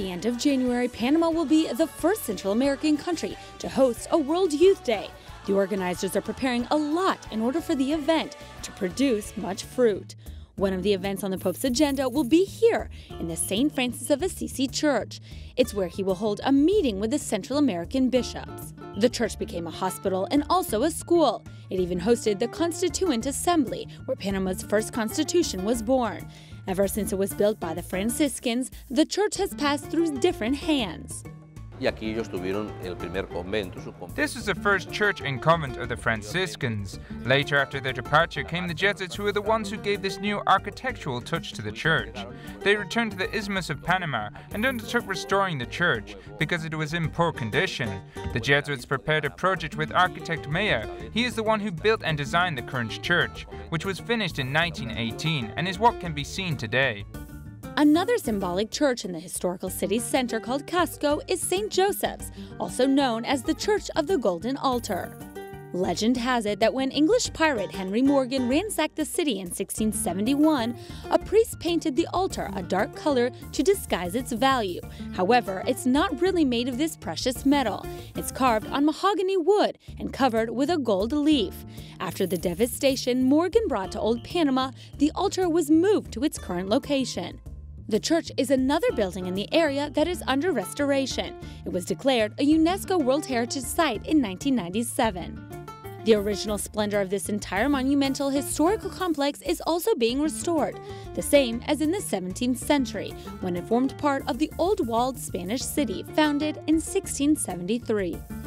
the end of January, Panama will be the first Central American country to host a World Youth Day. The organizers are preparing a lot in order for the event to produce much fruit. One of the events on the Pope's agenda will be here in the St. Francis of Assisi Church. It's where he will hold a meeting with the Central American bishops. The church became a hospital and also a school. It even hosted the Constituent Assembly, where Panama's first constitution was born. Ever since it was built by the Franciscans, the church has passed through different hands. This was the first church and convent of the Franciscans. Later, after their departure, came the Jesuits, who were the ones who gave this new architectural touch to the church. They returned to the Isthmus of Panama and undertook restoring the church because it was in poor condition. The Jesuits prepared a project with architect Meyer. He is the one who built and designed the current church, which was finished in 1918 and is what can be seen today. Another symbolic church in the historical city center called Casco is St. Joseph's, also known as the Church of the Golden Altar. Legend has it that when English pirate Henry Morgan ransacked the city in 1671, a priest painted the altar a dark color to disguise its value. However, it's not really made of this precious metal. It's carved on mahogany wood and covered with a gold leaf. After the devastation Morgan brought to Old Panama, the altar was moved to its current location. The church is another building in the area that is under restoration. It was declared a UNESCO World Heritage Site in 1997. The original splendor of this entire monumental historical complex is also being restored, the same as in the 17th century, when it formed part of the old walled Spanish city founded in 1673.